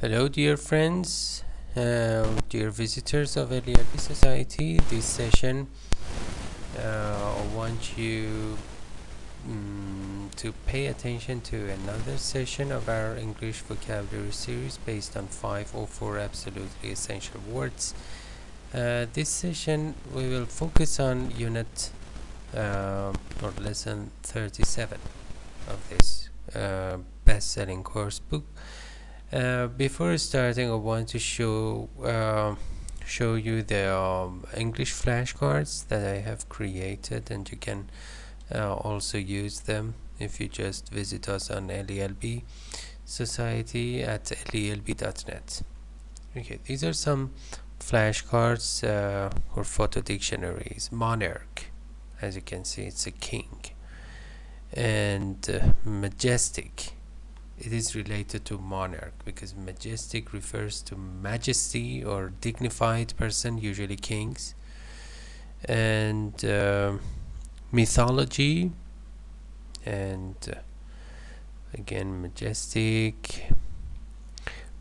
Hello dear friends, uh, dear visitors of LELB Society. This session uh, I want you um, to pay attention to another session of our English vocabulary series based on five or four absolutely essential words. Uh, this session we will focus on unit uh, or lesson 37 of this uh, best-selling course book uh, before starting I want to show uh, show you the um, English flashcards that I have created and you can uh, also use them if you just visit us on LELB Society at lelb.net okay these are some flashcards uh, or photo dictionaries. Monarch as you can see it's a king. And uh, majestic it is related to monarch because majestic refers to majesty or dignified person usually kings. And uh, mythology and uh, again majestic.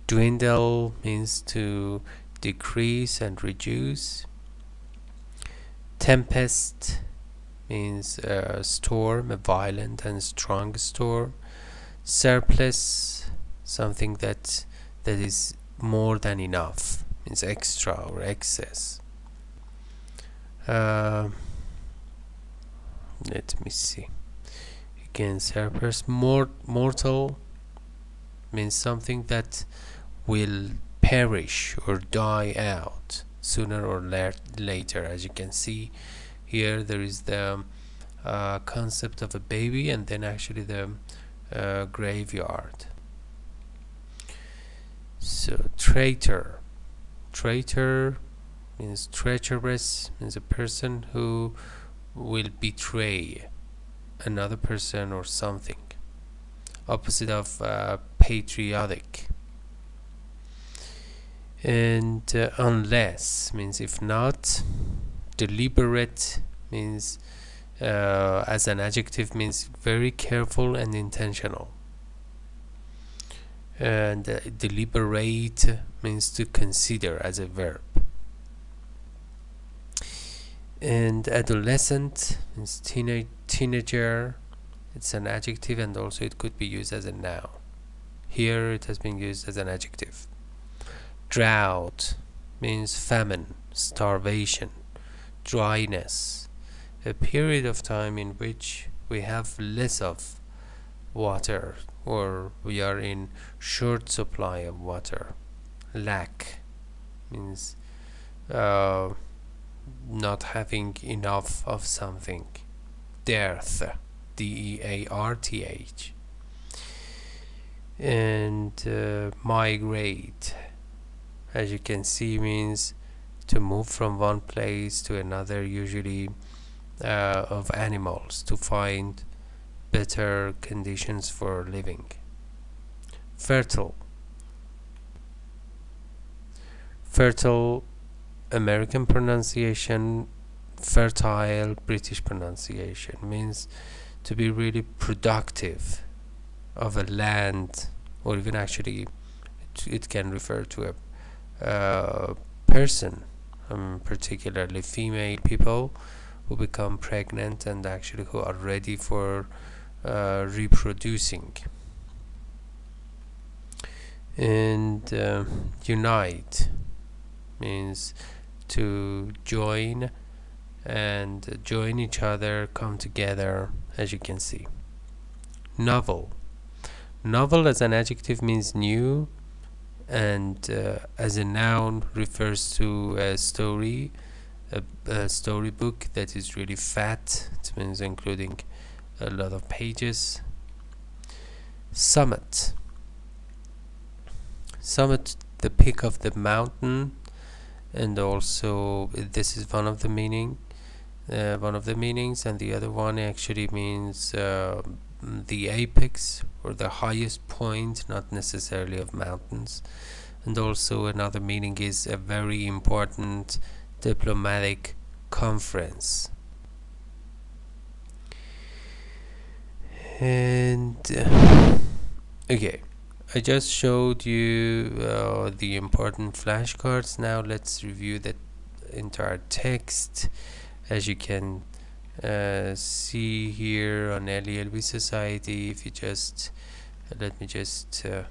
Dwindle means to decrease and reduce. Tempest means a storm a violent and strong storm surplus something that that is more than enough means extra or excess. Uh, let me see. Again surplus Mort mortal means something that will perish or die out sooner or later. As you can see here there is the uh, concept of a baby and then actually the uh, graveyard. So traitor. Traitor means treacherous means a person who will betray another person or something. Opposite of uh, patriotic. And uh, unless means if not deliberate means uh, as an adjective means very careful and intentional. And uh, deliberate means to consider as a verb. And adolescent means teenage teenager. It's an adjective and also it could be used as a noun. Here it has been used as an adjective. Drought means famine starvation dryness a period of time in which we have less of water or we are in short supply of water. Lack means uh, not having enough of something. Dearth d-e-a-r-t-h and uh, migrate. As you can see means to move from one place to another usually uh, of animals to find better conditions for living. Fertile. Fertile American pronunciation, fertile British pronunciation means to be really productive of a land or even actually it, can refer to a uh, person um, particularly female people who become pregnant and actually who are ready for uh, reproducing. And uh, unite means to join and join each other come together as you can see. Novel. Novel as an adjective means new and uh, as a noun refers to a story a, a storybook that is really fat it means including a lot of pages. Summit. Summit the peak of the mountain and also this is one of the meaning uh, one of the meanings and the other one actually means uh, the apex or the highest point not necessarily of mountains. And also another meaning is a very important diplomatic conference. And uh, okay I just showed you uh, the important flashcards. Now let's review the entire text. As you can uh, see here on LELB Society if you just let me just uh,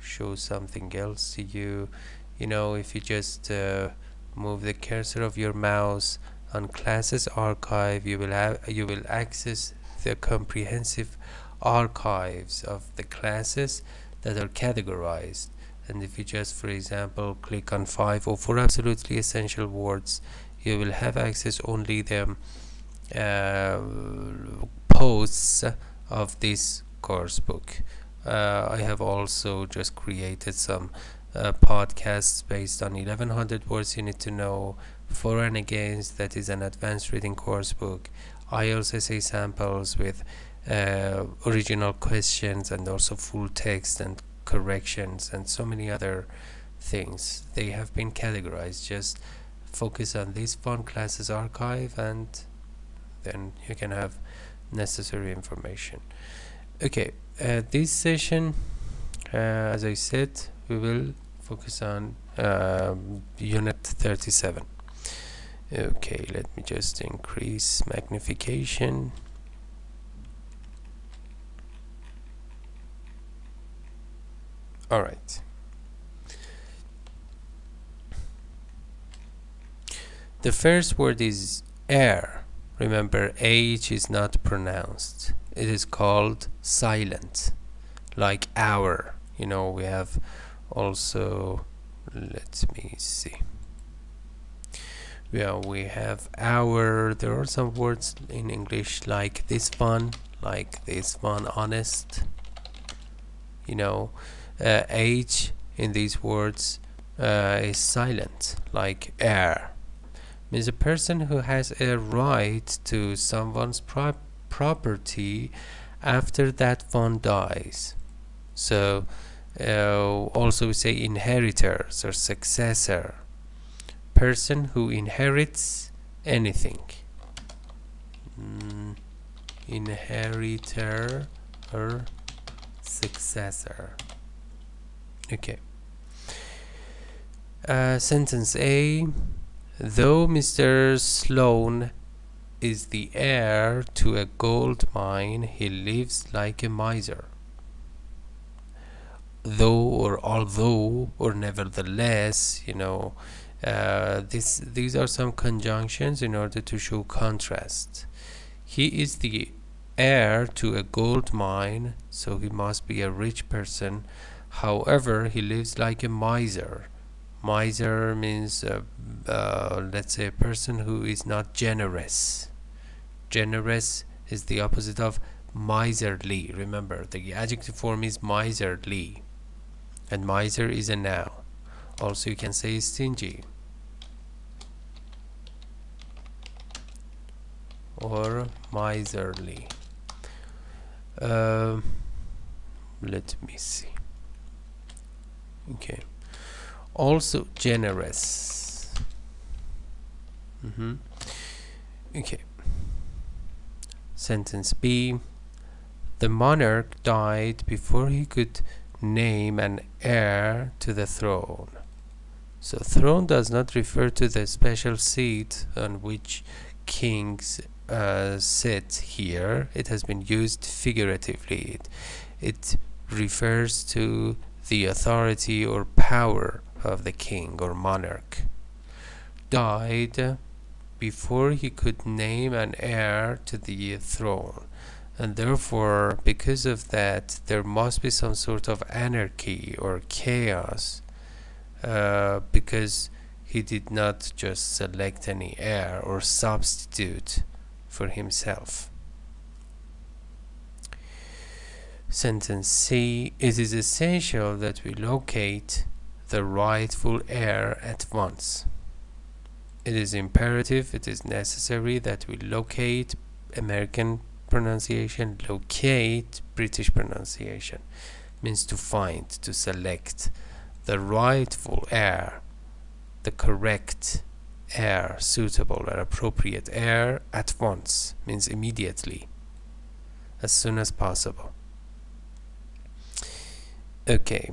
show something else to you. You know if you just uh, move the cursor of your mouse on classes archive. You will have you will access the comprehensive archives of the classes that are categorized. And if you just for example click on 5 or 4 absolutely essential words you will have access only the uh, posts of this course book. Uh, I have also just created some uh, podcasts based on 1100 words you need to know for and against. That is an advanced reading course book. IELTS essay samples with uh, original questions and also full text and corrections and so many other things. They have been categorized. Just focus on this font classes archive and then you can have necessary information. Okay uh, this session uh, as I said we will focus on um, unit 37 okay let me just increase magnification. All right. The first word is heir. Remember H is not pronounced. It is called silent like hour. You know we have also let me see. Yeah we have hour there are some words in English like this one like this one honest. You know uh, H in these words uh, is silent like heir. Means a person who has a right to someone's pro property after that one dies. So uh, also we say inheritors or successor person who inherits anything. Mm, inheritor or successor. Okay. Uh, sentence A though Mr. Sloane is the heir to a gold mine he lives like a miser though or although or nevertheless you know uh, this these are some conjunctions in order to show contrast. He is the heir to a gold mine so he must be a rich person. However he lives like a miser. Miser means uh, uh, let's say a person who is not generous. Generous is the opposite of miserly. Remember the adjective form is miserly and miser is a noun. Also you can say stingy. Or miserly. Uh, let me see. Okay. Also generous. Mm -hmm. okay. Sentence B. The monarch died before he could name an heir to the throne. So throne does not refer to the special seat on which kings uh, sit here. It has been used figuratively. It, it refers to the authority or power of the king or monarch. Died before he could name an heir to the throne and therefore because of that there must be some sort of anarchy or chaos uh, because he did not just select any heir or substitute for himself sentence C it is essential that we locate the rightful heir at once. It is imperative, it is necessary that we locate American pronunciation, locate British pronunciation. Means to find, to select the rightful heir, the correct heir, suitable or appropriate heir at once, means immediately, as soon as possible. okay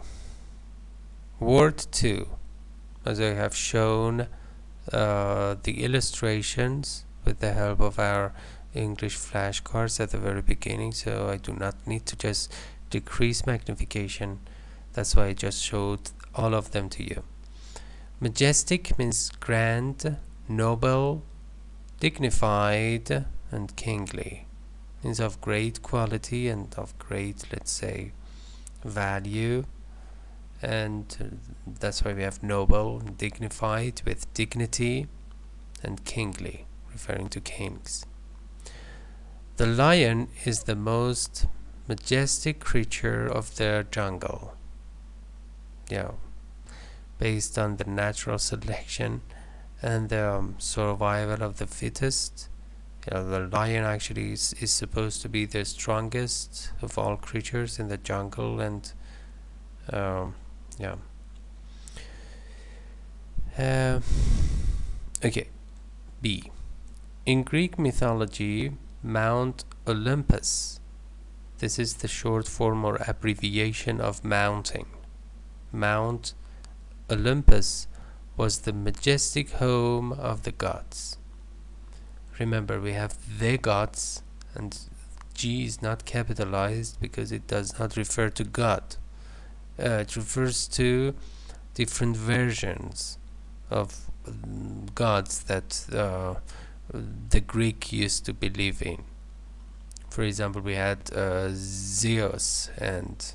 word 2 as I have shown uh, the illustrations with the help of our English flashcards at the very beginning so I do not need to just decrease magnification. That's why I just showed all of them to you. Majestic means grand noble dignified and kingly. Means of great quality and of great let's say value. And uh, that's why we have noble dignified with dignity and kingly referring to kings the lion is the most majestic creature of the jungle. Yeah, based on the natural selection and the um, survival of the fittest. You know, the lion actually is, is supposed to be the strongest of all creatures in the jungle, and um, yeah. Uh, okay, B. In Greek mythology, Mount Olympus. This is the short form or abbreviation of mounting. Mount Olympus was the majestic home of the gods. Remember, we have the gods, and G is not capitalized because it does not refer to God. Uh, it refers to different versions of gods that uh, the Greek used to believe in. For example, we had uh, Zeus and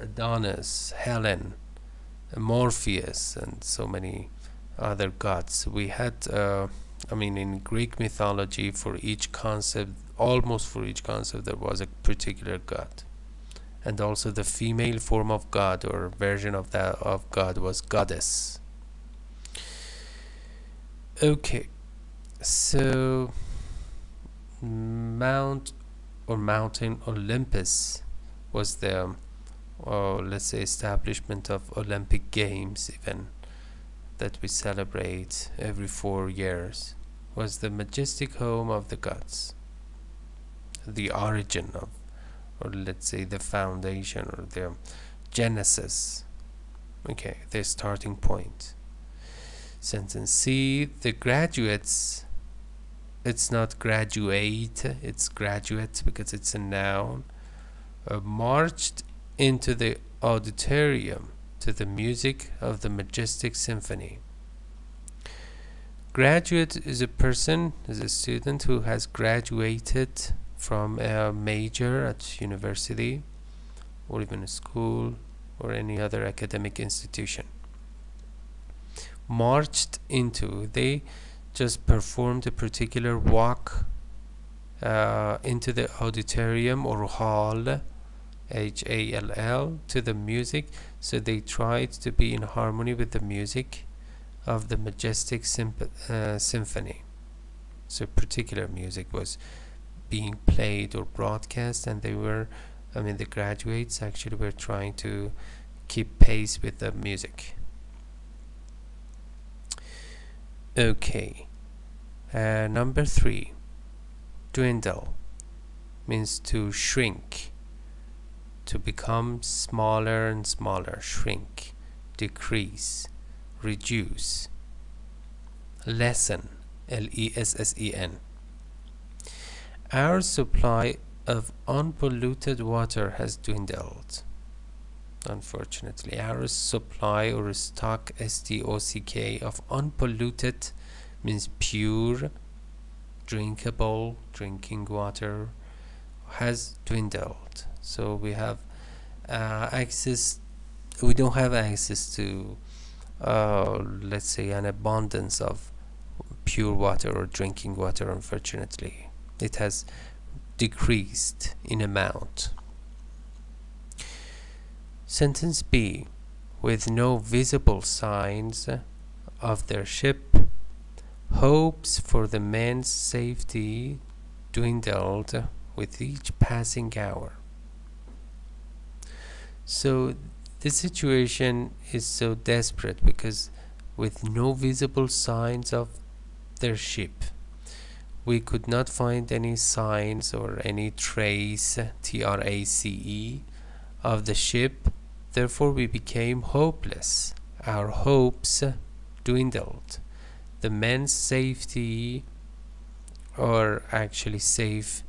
Adonis, Helen, Morpheus, and so many other gods. We had, uh, I mean, in Greek mythology, for each concept, almost for each concept, there was a particular god. And also the female form of God or version of that of God was goddess. Okay, so Mount or Mountain Olympus was the, or let's say, establishment of Olympic Games, even that we celebrate every four years, was the majestic home of the gods, the origin of, or let's say, the foundation or the genesis. Okay, the starting point. Sentence C The graduates it's not graduate it's graduate because it's a noun. Uh, marched into the auditorium to the music of the majestic symphony. Graduate is a person is a student who has graduated from a major at university or even a school or any other academic institution. Marched into they just performed a particular walk uh, into the auditorium or hall H-A-L-L to the music. So they tried to be in harmony with the music of the majestic uh, symphony. So particular music was being played or broadcast and they were I mean the graduates actually were trying to keep pace with the music. Okay uh, number three, dwindle means to shrink, to become smaller and smaller, shrink, decrease, reduce, lessen, L-E-S-S-E-N. Our supply of unpolluted water has dwindled. Unfortunately, our supply or stock, S-T-O-C-K, of unpolluted means pure, drinkable, drinking water has dwindled. So we have uh, access, we don't have access to, uh, let's say, an abundance of pure water or drinking water, unfortunately. It has decreased in amount. Sentence B. With no visible signs of their ship Hopes for the men's safety dwindled with each passing hour. So the situation is so desperate because with no visible signs of their ship, we could not find any signs or any trace, T R A C E, of the ship Therefore, we became hopeless. Our hopes dwindled. The men's safety, or actually safe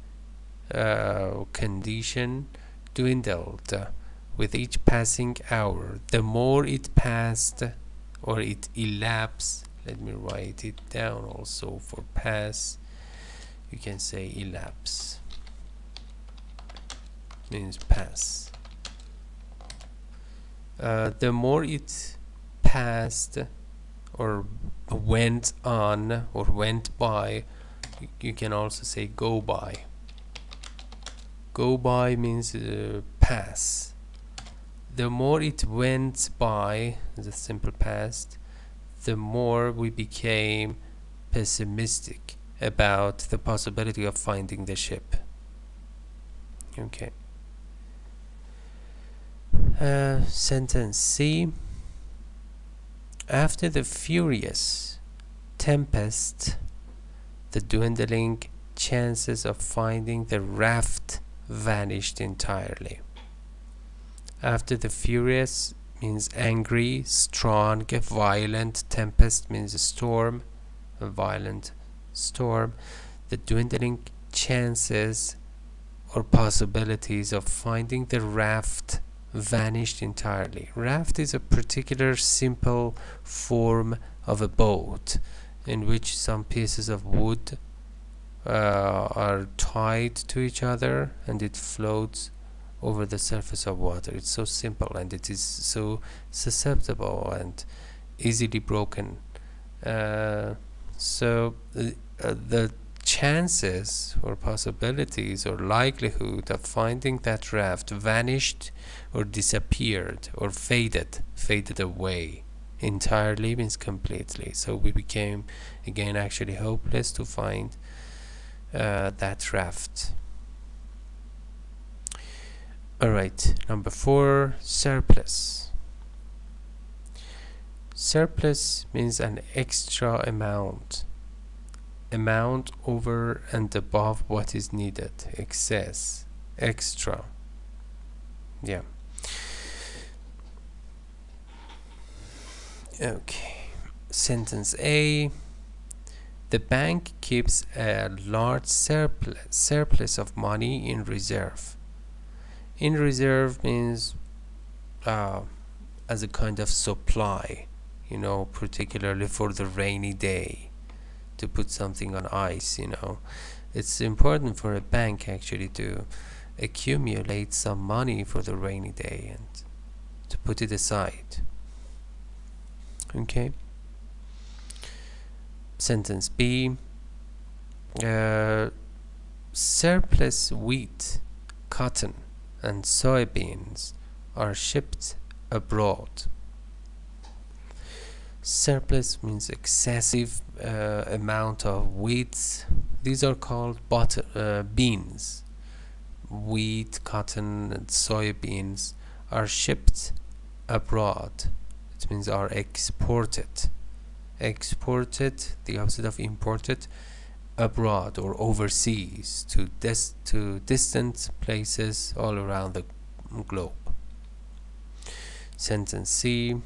uh, condition, dwindled with each passing hour. The more it passed, or it elapsed, let me write it down also for pass. You can say elapse means pass. Uh, the more it passed or went on or went by, you can also say go by. Go by means uh, pass. The more it went by, the simple past, the more we became pessimistic about the possibility of finding the ship. Okay. Uh, sentence C. After the furious tempest, the dwindling chances of finding the raft vanished entirely. After the furious means angry, strong, violent, tempest means a storm, a violent storm, the dwindling chances or possibilities of finding the raft vanished entirely. Raft is a particular simple form of a boat in which some pieces of wood uh, are tied to each other and it floats over the surface of water. It's so simple and it is so susceptible and easily broken. Uh, so uh, the chances or possibilities or likelihood of finding that raft vanished or disappeared or faded, faded away entirely means completely. So we became again actually hopeless to find uh, that raft. Alright, number four, surplus. Surplus means an extra amount amount over and above what is needed. Excess extra. Yeah. Okay. Sentence A. The bank keeps a large surplus surplus of money in reserve. In reserve means uh, as a kind of supply you know particularly for the rainy day to put something on ice you know. It's important for a bank actually to accumulate some money for the rainy day and to put it aside. Okay. Sentence B uh, surplus wheat cotton and soybeans are shipped abroad surplus means excessive uh, amount of wheat. These are called butter, uh, beans. Wheat cotton and soybeans are shipped abroad. It means are exported. Exported the opposite of imported abroad or overseas to dis to distant places all around the globe. Sentence C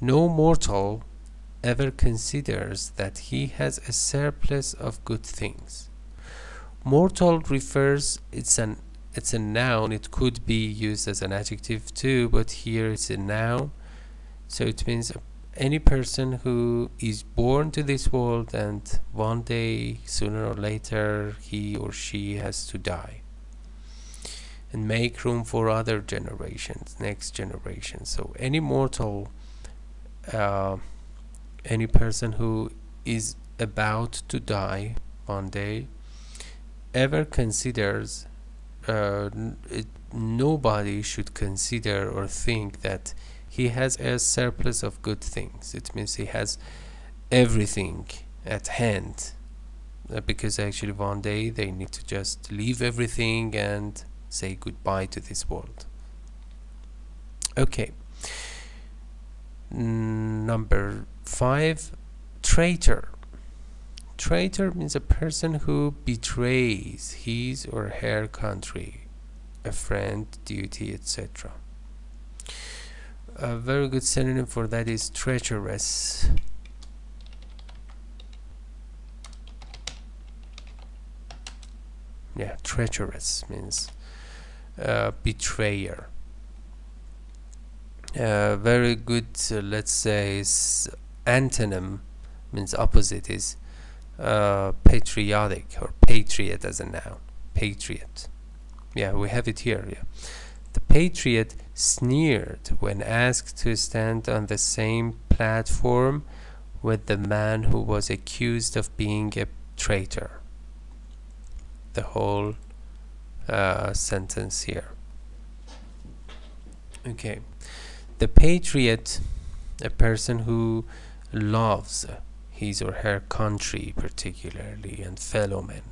no mortal ever considers that he has a surplus of good things. Mortal refers it's an it's a noun it could be used as an adjective too but here it's a noun so it means any person who is born to this world and one day sooner or later he or she has to die and make room for other generations next generation so any mortal uh, any person who is about to die one day ever considers uh, it, nobody should consider or think that he has a surplus of good things. It means he has everything at hand uh, because actually one day they need to just leave everything and say goodbye to this world. Okay number five traitor. Traitor means a person who betrays his or her country a friend duty etc a very good synonym for that is treacherous. Yeah treacherous means uh, betrayer uh, very good uh, let's say antonym means opposite is uh, patriotic or patriot as a noun. Patriot. Yeah we have it here yeah. The patriot sneered when asked to stand on the same platform with the man who was accused of being a traitor. The whole uh, sentence here. Okay the patriot a person who loves his or her country particularly and fellow men.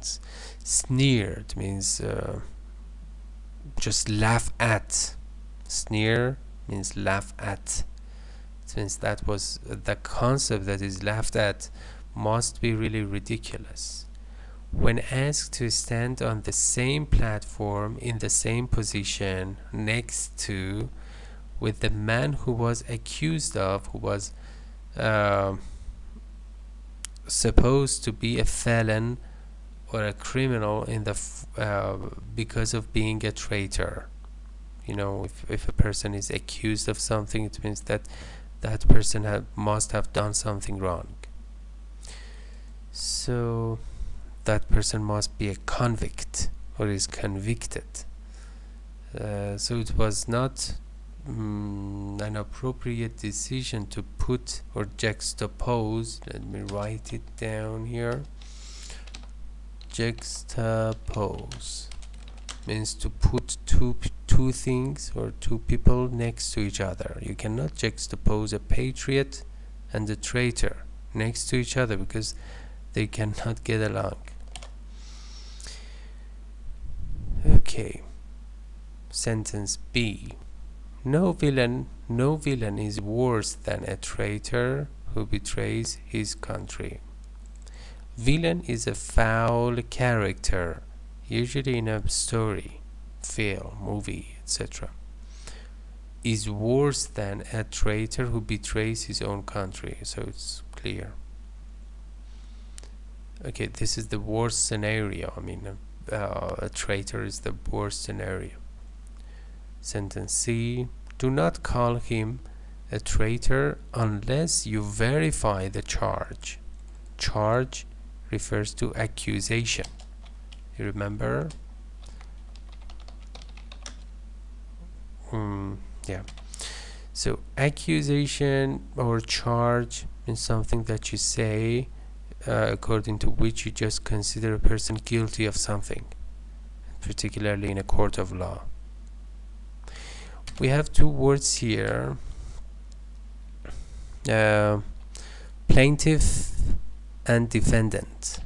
Sneered means uh, just laugh at. Sneer means laugh at. Since that was the concept that is laughed at must be really ridiculous. When asked to stand on the same platform in the same position next to with the man who was accused of who was uh, supposed to be a felon or a criminal in the uh, because of being a traitor. You know if, if a person is accused of something it means that that person must have done something wrong. So that person must be a convict or is convicted. Uh, so it was not mm, an appropriate decision to put or juxtapose let me write it down here juxtapose means to put two two things or two people next to each other. You cannot juxtapose a patriot and a traitor next to each other because they cannot get along. Okay. Sentence B no villain no villain is worse than a traitor who betrays his country Villain is a foul character, usually in a story, film, movie, etc. Is worse than a traitor who betrays his own country, so it's clear. Okay, this is the worst scenario. I mean, uh, a traitor is the worst scenario. Sentence. C Do not call him a traitor unless you verify the charge. Charge refers to accusation. You remember? Mm, yeah. So accusation or charge is something that you say uh, according to which you just consider a person guilty of something particularly in a court of law we have two words here uh, plaintiff and defendant.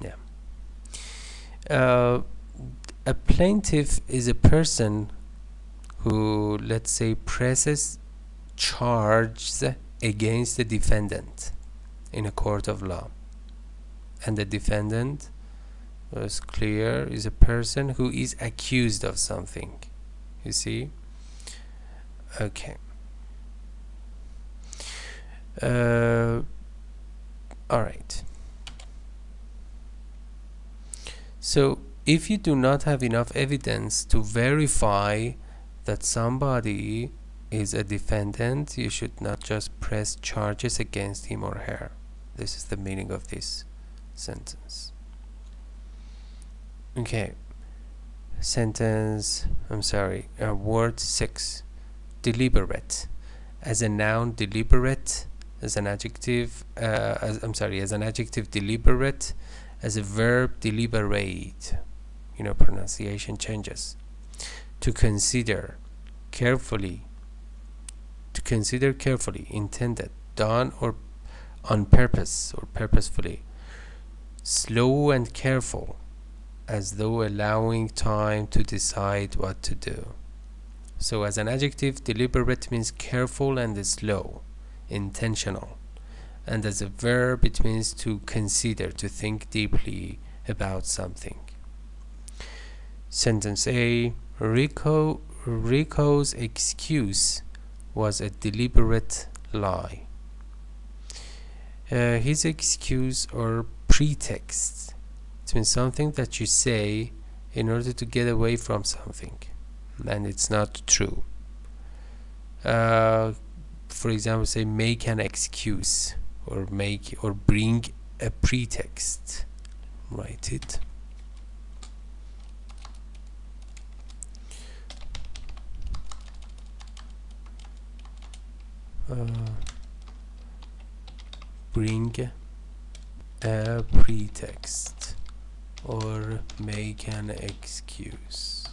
Yeah. Uh, a plaintiff is a person who, let's say, presses charges against the defendant in a court of law. And the defendant was clear is a person who is accused of something. You see? Okay. Uh, all right. So if you do not have enough evidence to verify that somebody is a defendant you should not just press charges against him or her this is the meaning of this sentence. Okay. Sentence I'm sorry uh, word 6 deliberate. As a noun deliberate. As an adjective uh, as, I'm sorry as an adjective deliberate. As a verb deliberate. You know pronunciation changes. To consider carefully to consider carefully intended done or on purpose or purposefully slow and careful as though allowing time to decide what to do. So as an adjective, deliberate means careful and slow, intentional. and as a verb it means to consider to think deeply about something sentence a rico rico's excuse was a deliberate lie uh, his excuse or pretext it means something that you say in order to get away from something and it's not true. Uh, for example say make an excuse or make or bring a pretext. Write it. Uh, bring a pretext or make an excuse.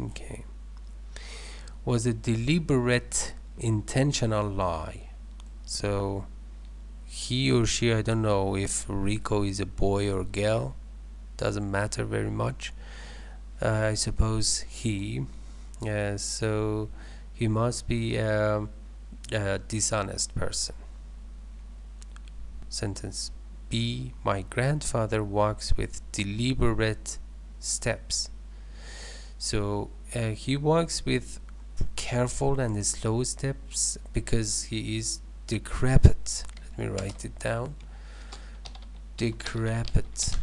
Okay. Was a deliberate intentional lie. So he or she I don't know if Rico is a boy or girl doesn't matter very much. Uh, I suppose he. Uh, so he must be a, a dishonest person. Sentence B my grandfather walks with deliberate steps. So uh, he walks with careful and slow steps because he is decrepit. Let me write it down. Decrepit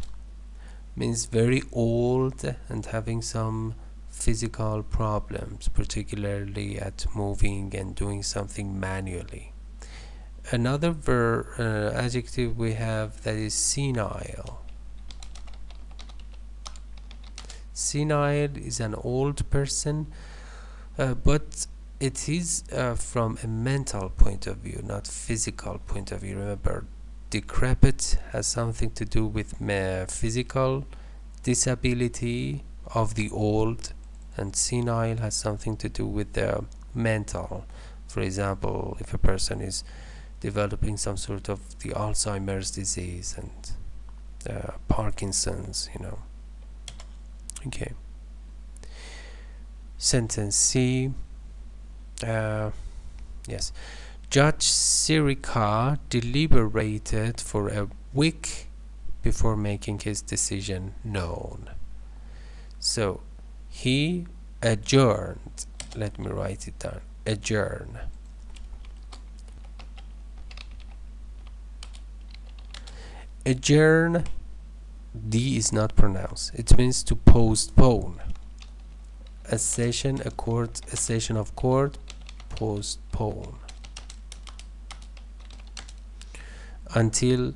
means very old and having some physical problems particularly at moving and doing something manually. Another ver uh, adjective we have that is senile. Senile is an old person uh, but it is uh, from a mental point of view not physical point of view. Remember decrepit has something to do with physical disability of the old and senile has something to do with the mental. For example if a person is developing some sort of the Alzheimer's disease and uh, Parkinson's you know. Okay. Sentence C uh, yes. Judge Sirica deliberated for a week before making his decision known. So he adjourned. Let me write it down. Adjourn. Adjourn D is not pronounced. It means to postpone. A session a court a session of court postpone. Until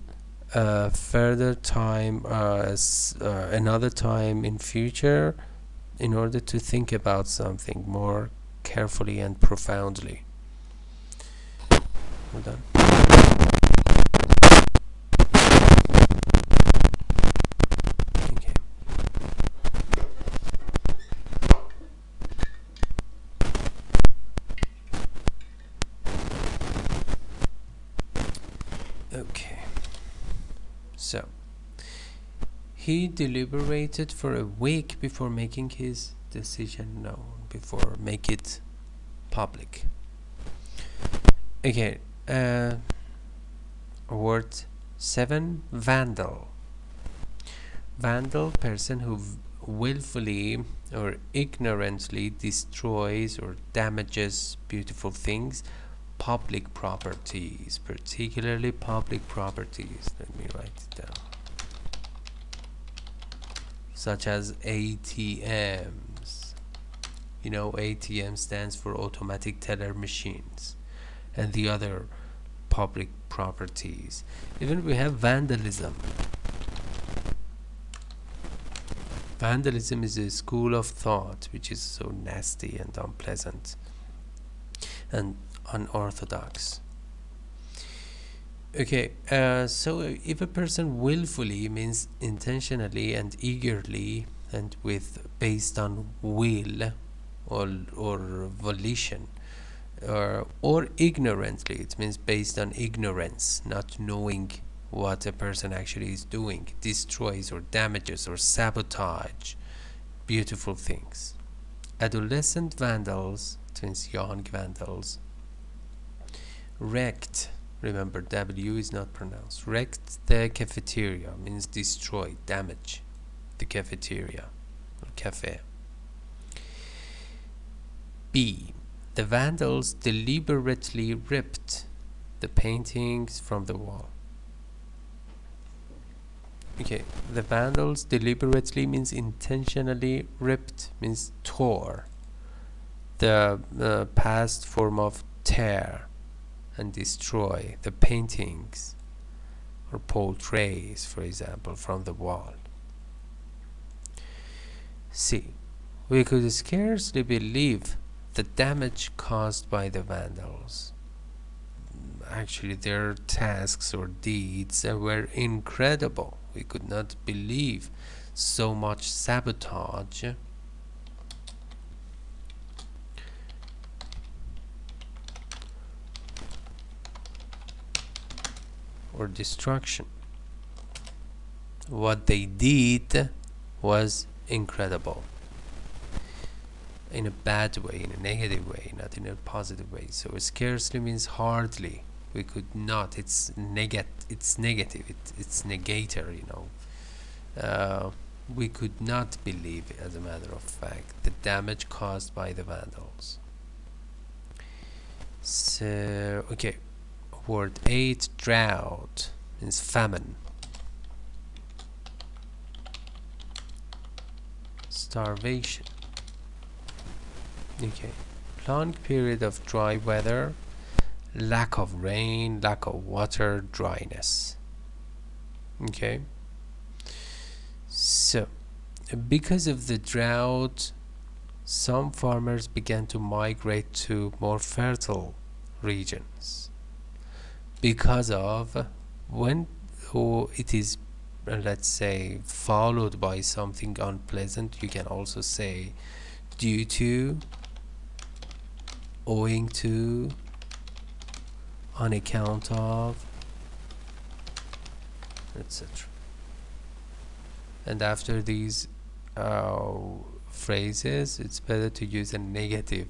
uh, further time uh, uh, another time in future in order to think about something more carefully and profoundly. We're done He deliberated for a week before making his decision known, before make it public. Okay, uh, word 7 vandal. Vandal, person who willfully or ignorantly destroys or damages beautiful things, public properties, particularly public properties. Let me write it down such as ATMs. You know, ATM stands for automatic teller machines and the other public properties. Even we have vandalism. Vandalism is a school of thought which is so nasty and unpleasant and unorthodox. Okay, uh, so if a person willfully means intentionally and eagerly and with based on will or, or volition or, or ignorantly, it means based on ignorance, not knowing what a person actually is doing, destroys or damages or sabotage beautiful things. Adolescent vandals, twins young vandals, wrecked remember W is not pronounced. Wrecked the cafeteria means destroy damage the cafeteria or cafe. B the vandals deliberately ripped the paintings from the wall. Okay the vandals deliberately means intentionally ripped means tore the uh, past form of tear and destroy the paintings or portraits, for example, from the wall. C. We could scarcely believe the damage caused by the Vandals. Actually, their tasks or deeds were incredible. We could not believe so much sabotage or destruction. What they did was incredible. In a bad way, in a negative way, not in a positive way. So scarcely means hardly. We could not. It's negat. It's negative. It, it's negator. You know. Uh, we could not believe, as a matter of fact, the damage caused by the vandals. So okay word 8 drought means famine. Starvation. Okay. Long period of dry weather lack of rain lack of water dryness. Okay. So because of the drought some farmers began to migrate to more fertile regions because of when it is uh, let's say followed by something unpleasant you can also say due to owing to on account of etc and after these uh, phrases it's better to use a negative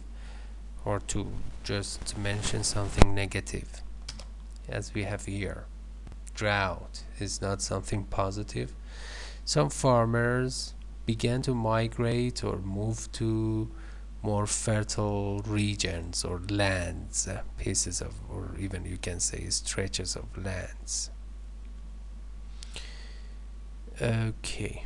or to just mention something negative as we have here. Drought is not something positive. Some farmers began to migrate or move to more fertile regions or lands pieces of or even you can say stretches of lands. Okay.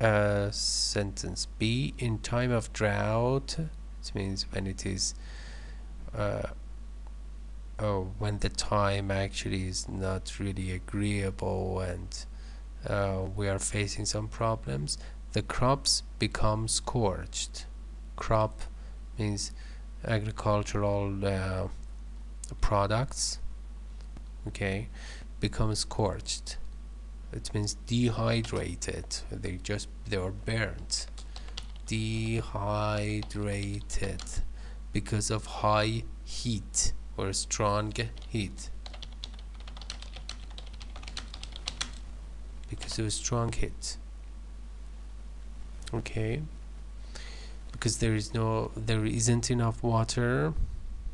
Uh, sentence. B in time of drought. It means when it is uh, oh, when the time actually is not really agreeable and uh, we are facing some problems the crops become scorched. Crop means agricultural uh, products okay become scorched. It means dehydrated. They just they are burnt. Dehydrated because of high heat or a strong heat. Because of a strong heat. Okay. Because there is no there isn't enough water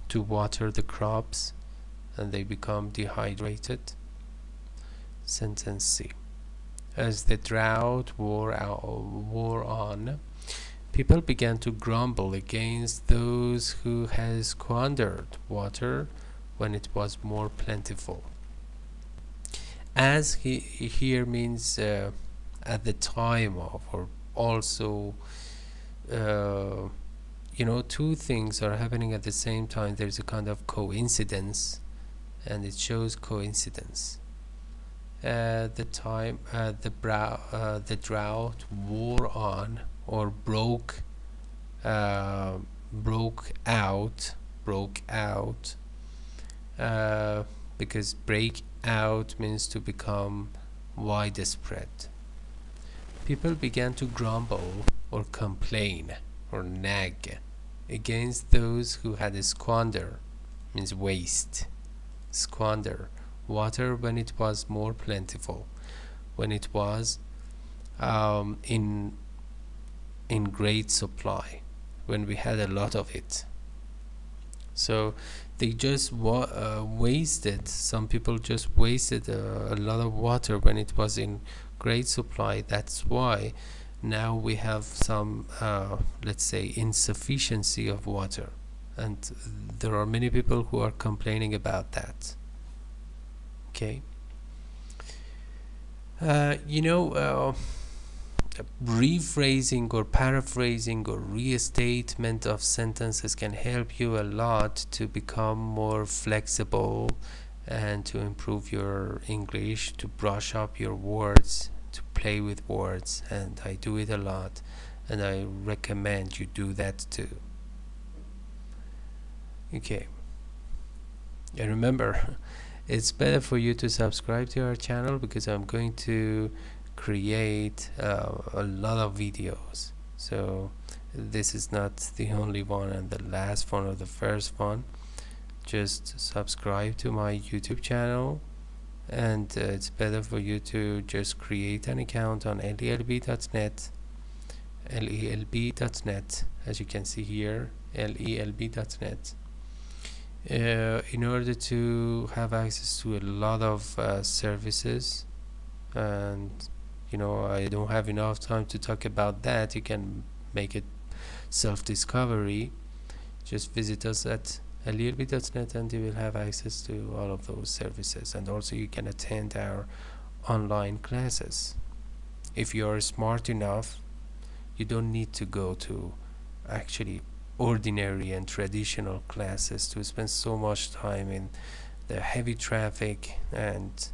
to water the crops and they become dehydrated. Sentence C. As the drought wore out wore on People began to grumble against those who had squandered water when it was more plentiful. As he here means uh, at the time of, or also, uh, you know, two things are happening at the same time. There's a kind of coincidence, and it shows coincidence. Uh, the time, uh, the brow, uh, the drought wore on or broke uh, broke out broke out uh, because break out means to become widespread. People began to grumble or complain or nag against those who had squander means waste. Squander water when it was more plentiful when it was um, in in great supply when we had a lot of it. So they just wa- uh, wasted some people just wasted uh, a lot of water when it was in great supply. That's why now we have some uh, let's say insufficiency of water. And there are many people who are complaining about that. Okay? Uh, you know uh, rephrasing or paraphrasing or restatement of sentences can help you a lot to become more flexible and to improve your English, to brush up your words, to play with words. And I do it a lot, and I recommend you do that too. Okay. And remember, it's better for you to subscribe to our channel because I'm going to create uh, a lot of videos. So this is not the only one and the last one or the first one. Just subscribe to my YouTube channel and uh, it's better for you to just create an account on lelb.net lelb.net as you can see here lelb.net uh, in order to have access to a lot of uh, services and you know I don't have enough time to talk about that. You can make it self-discovery. Just visit us at lelb.net and you will have access to all of those services. And also you can attend our online classes. If you are smart enough you don't need to go to actually ordinary and traditional classes to spend so much time in the heavy traffic and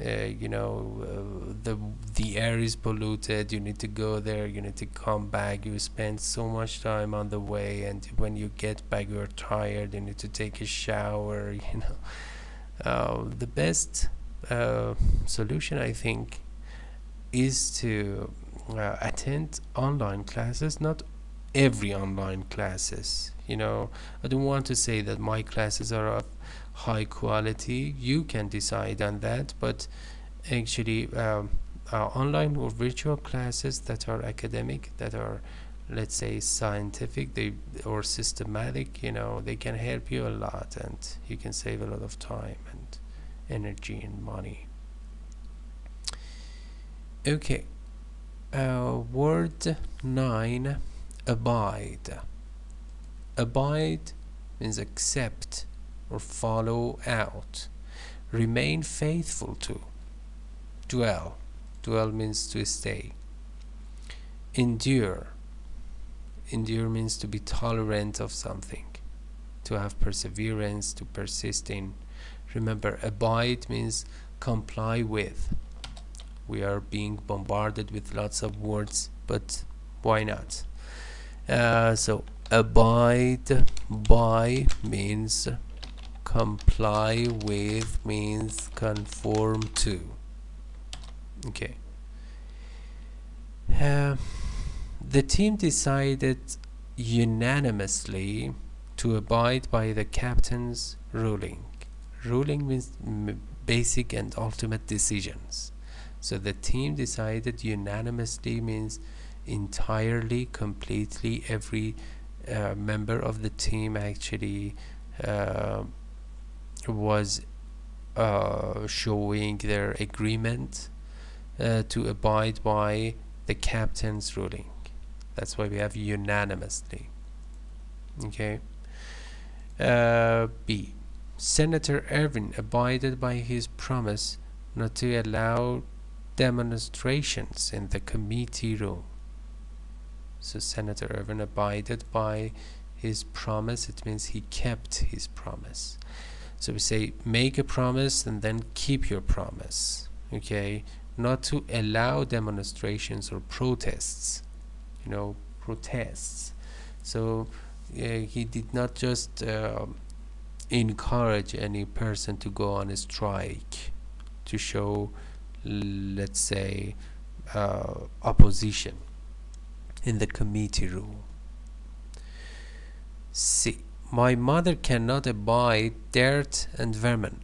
uh, you know uh, the the air is polluted you need to go there you need to come back you spend so much time on the way and when you get back you're tired you need to take a shower you know. Uh, the best uh, solution I think is to uh, attend online classes not every online classes you know. I don't want to say that my classes are high quality. You can decide on that but actually um, online or virtual classes that are academic that are let's say scientific they or systematic you know they can help you a lot and you can save a lot of time and energy and money. Okay. Uh, word 9 abide. Abide means accept or follow out. Remain faithful to. Dwell. Dwell means to stay. Endure. Endure means to be tolerant of something. To have perseverance to persist in. Remember abide means comply with. We are being bombarded with lots of words but why not? Uh, so abide by means comply with means conform to. Okay. Uh, the team decided unanimously to abide by the captain's ruling. Ruling means basic and ultimate decisions. So the team decided unanimously means entirely completely every uh, member of the team actually uh, was uh, showing their agreement uh, to abide by the captain's ruling. That's why we have unanimously. Okay. Uh, B. Senator Ervin abided by his promise not to allow demonstrations in the committee room. So Senator Ervin abided by his promise. It means he kept his promise so we say make a promise and then keep your promise okay? Not to allow demonstrations or protests you know protests. So uh, he did not just uh, encourage any person to go on a strike to show let's say uh, opposition in the committee room. C my mother cannot abide dirt and vermin.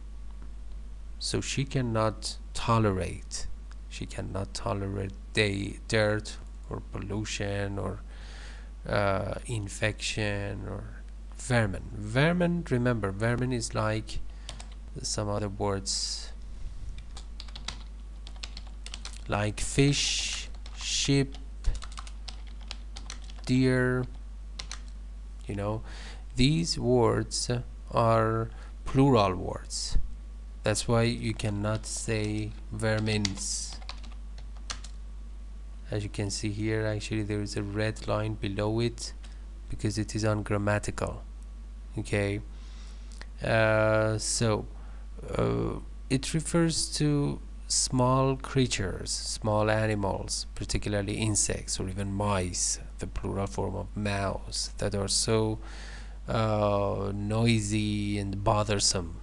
So she cannot tolerate she cannot tolerate the dirt or pollution or uh, infection or vermin. Vermin remember vermin is like some other words. Like fish sheep deer you know these words are plural words. That's why you cannot say vermins. As you can see here actually there is a red line below it because it is ungrammatical. Okay? Uh, so uh, it refers to small creatures small animals particularly insects or even mice the plural form of mouse that are so uh, noisy and bothersome.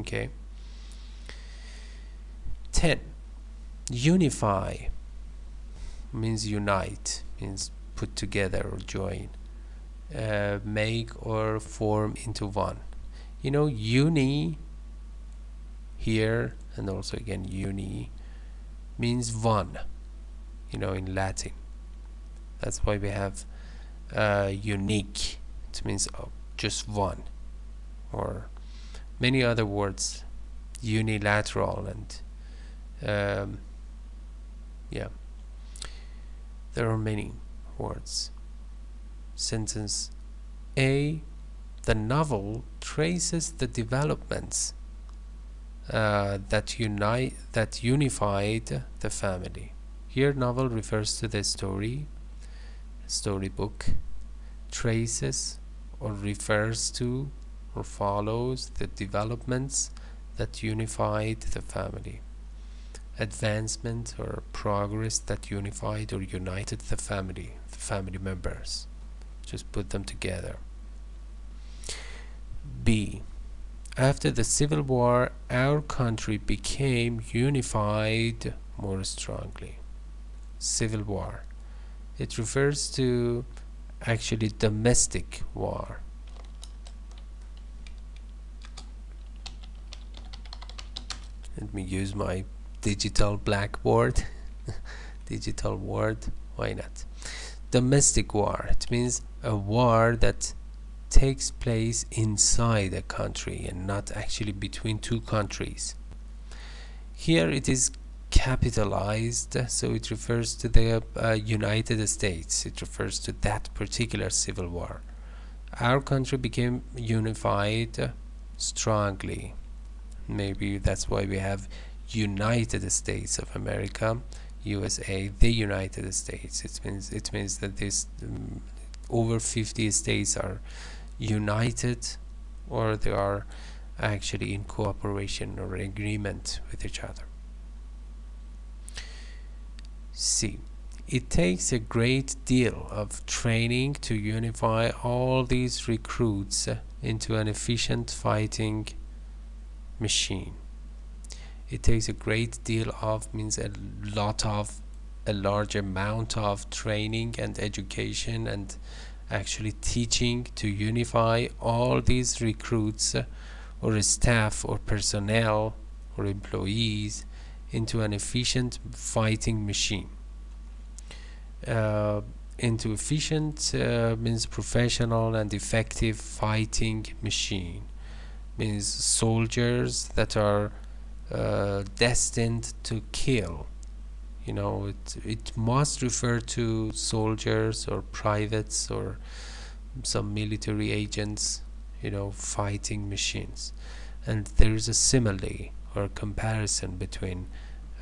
Okay. 10 unify means unite means put together or join uh, make or form into one. You know uni here and also again uni means one you know in Latin. That's why we have uh, unique it means uh, just one. Or many other words unilateral and um, yeah. There are many words. Sentence A the novel traces the developments uh, that unite that unified the family. Here novel refers to the story storybook traces or refers to or follows the developments that unified the family. Advancement or progress that unified or united the family the family members. Just put them together. B. After the civil war our country became unified more strongly. Civil war. It refers to actually domestic war. Let me use my digital blackboard. Digital word why not? Domestic war it means a war that takes place inside a country and not actually between two countries. Here it is capitalized so it refers to the uh, United States. It refers to that particular civil war. Our country became unified strongly. Maybe that's why we have United States of America USA the United States. It means it means that this um, over 50 states are united or they are actually in cooperation or agreement with each other C it takes a great deal of training to unify all these recruits into an efficient fighting machine. It takes a great deal of means a lot of a large amount of training and education and actually teaching to unify all these recruits or staff or personnel or employees into an efficient fighting machine uh, into efficient uh, means professional and effective fighting machine. Means soldiers that are uh, destined to kill. You know it it must refer to soldiers or privates or some military agents you know fighting machines. And there is a simile or comparison between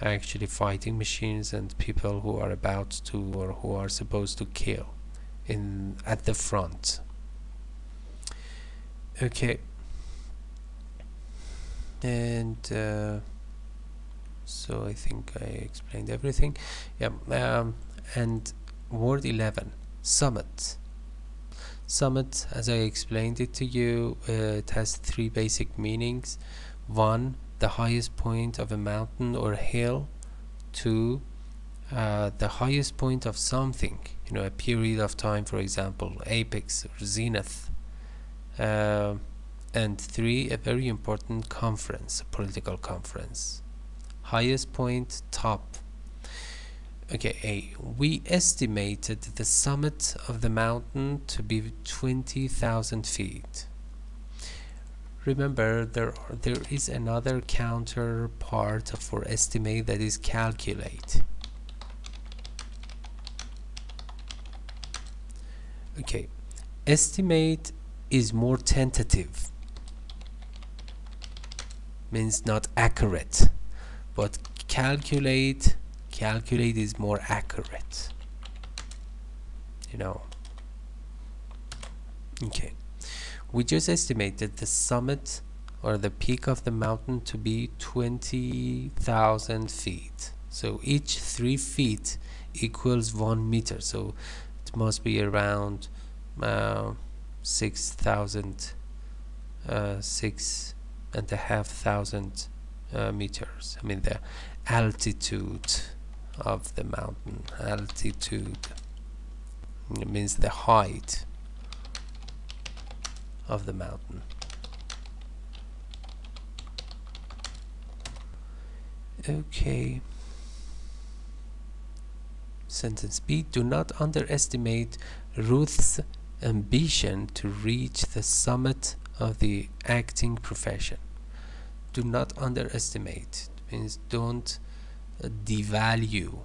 actually fighting machines and people who are about to or who are supposed to kill in at the front. Okay. And uh, so I think I explained everything. Yeah um, and word 11 summit. Summit as I explained it to you uh, it has three basic meanings. One the highest point of a mountain or hill two uh, the highest point of something you know a period of time for example apex or zenith uh, and three a very important conference a political conference. Highest point top. Okay A we estimated the summit of the mountain to be 20,000 feet remember there there is another counterpart for estimate that is calculate. Okay. Estimate is more tentative. Means not accurate. But calculate calculate is more accurate. You know? Okay we just estimated the summit or the peak of the mountain to be 20,000 feet. So each three feet equals one meter. So it must be around uh, 6,000 uh, six and a half thousand uh, meters. I mean the altitude of the mountain altitude it means the height of the mountain. Okay. Sentence B do not underestimate Ruth's ambition to reach the summit of the acting profession. Do not underestimate it means don't devalue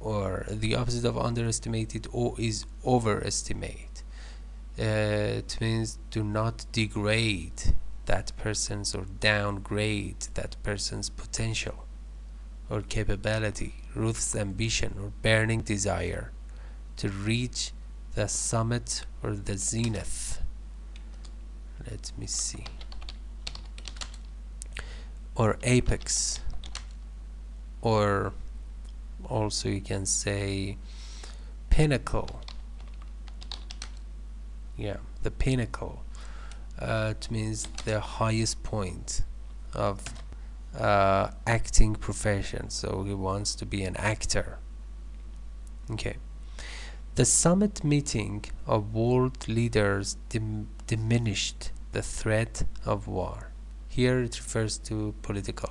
or the opposite of underestimated or is overestimate uh, it means do not degrade that person's or downgrade that person's potential or capability Ruth's ambition or burning desire to reach the summit or the zenith. Let me see. Or apex. Or also you can say pinnacle yeah. The pinnacle uh, it means the highest point of uh, acting profession. So he wants to be an actor. Okay. The summit meeting of world leaders dim diminished the threat of war. Here it refers to political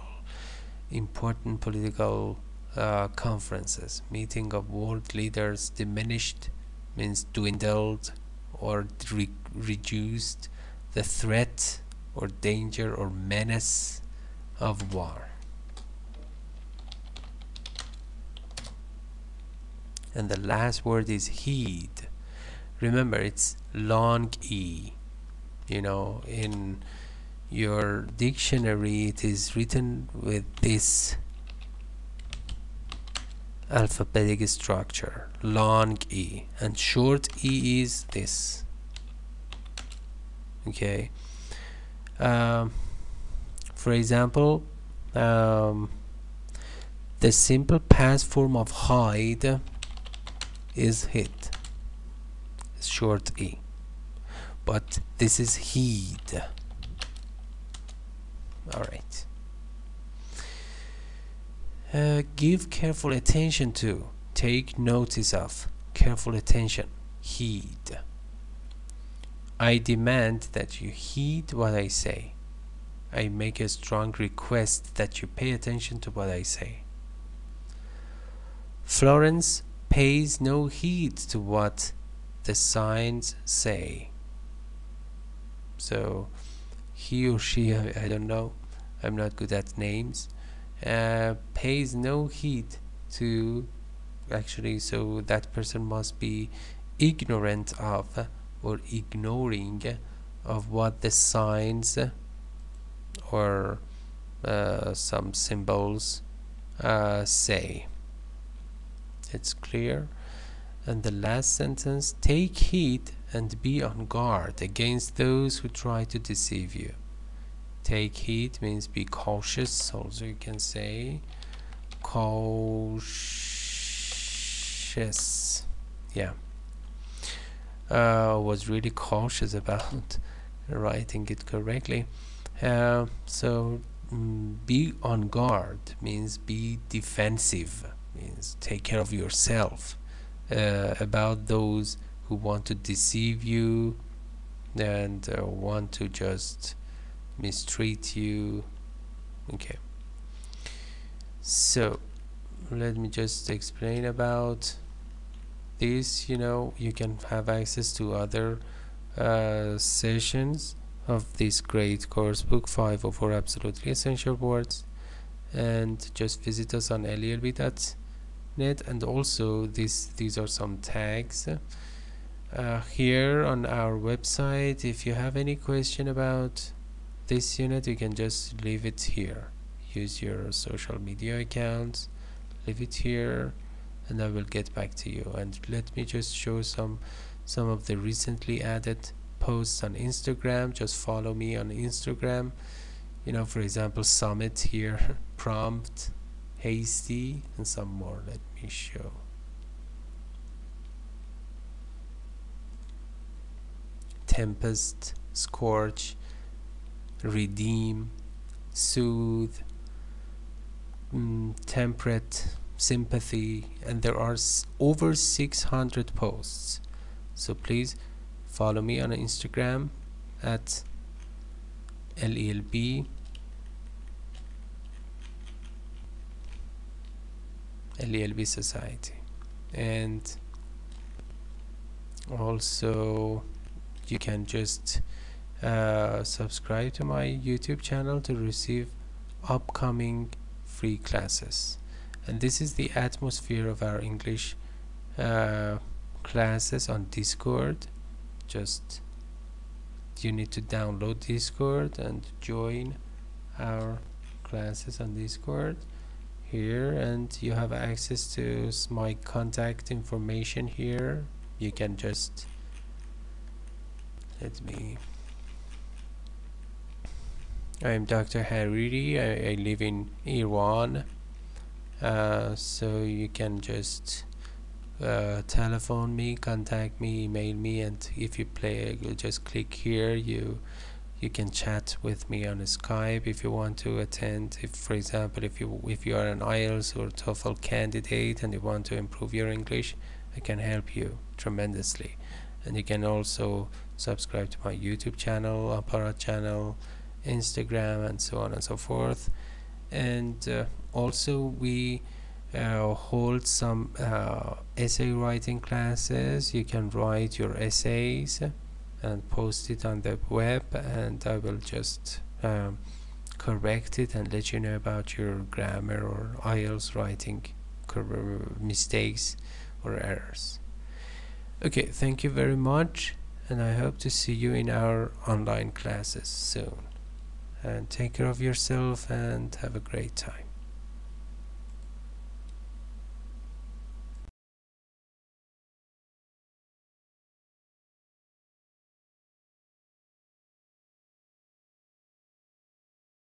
important political uh, conferences. Meeting of world leaders diminished means dwindled or re reduced the threat or danger or menace of war. And the last word is heed. Remember it's long e. You know in your dictionary it is written with this alphabetic structure long e and short e is this. Okay. Um, for example um, the simple past form of hide is hid short e. But this is heed. All right uh, give careful attention to take notice of careful attention heed. I demand that you heed what I say. I make a strong request that you pay attention to what I say. Florence pays no heed to what the signs say. So he or she I, I don't know. I'm not good at names uh, pays no heed to actually so that person must be ignorant of or ignoring of what the signs or uh, some symbols uh, say it's clear and the last sentence take heed and be on guard against those who try to deceive you. Take heed means be cautious, also you can say cautious. Yeah. Uh, was really cautious about writing it correctly. Uh, so mm, be on guard means be defensive means take care of yourself uh, about those who want to deceive you and uh, want to just mistreat you. Okay. So let me just explain about this. You know you can have access to other uh, sessions of this great course book 504 absolutely essential words. And just visit us on lelb.net and also this these are some tags uh, here on our website. If you have any question about this unit you can just leave it here. Use your social media accounts leave it here and I will get back to you. And let me just show some some of the recently added posts on Instagram. Just follow me on Instagram. You know for example summit here prompt hasty and some more. Let me show. Tempest scorch redeem soothe mm, temperate sympathy and there are over 600 posts. So please follow me on instagram at lelb lelb society. And also you can just uh, subscribe to my youtube channel to receive upcoming free classes. And this is the atmosphere of our English uh, classes on Discord. Just you need to download Discord and join our classes on Discord here. And you have access to my contact information here. You can just let me I am Dr. Hariri. I, I live in Iran. Uh, so you can just uh, telephone me contact me email me and if you play you just click here. You you can chat with me on Skype if you want to attend. If for example if you if you are an IELTS or TOEFL candidate and you want to improve your English I can help you tremendously. And you can also subscribe to my YouTube channel Aparat channel Instagram and so on and so forth. And uh, also we uh, hold some uh, essay writing classes. You can write your essays and post it on the web and I will just um, correct it and let you know about your grammar or IELTS writing mistakes or errors. Okay thank you very much and I hope to see you in our online classes soon and take care of yourself and have a great time